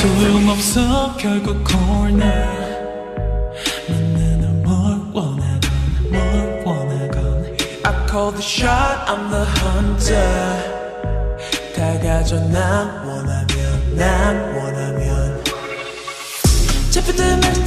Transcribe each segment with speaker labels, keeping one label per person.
Speaker 1: 소용없어 결국 corner. 너는 뭘 원하건 뭘 원하건 I call the shot I'm the hunter. 다가져 난 원하면 난 원하면. 잡히든 말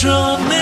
Speaker 1: 这美。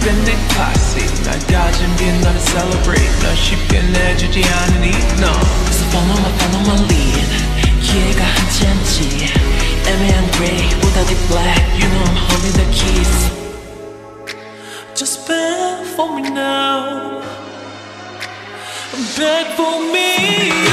Speaker 1: keeping it classy. Not dodging, being not a celebrate. No 쉽게 내 주지 않으니, no. So follow my, follow my lead. 기회가 한참지 애매한 grey 보다 deep black. You know I'm holding the keys. Just bend for me now. Beg for me.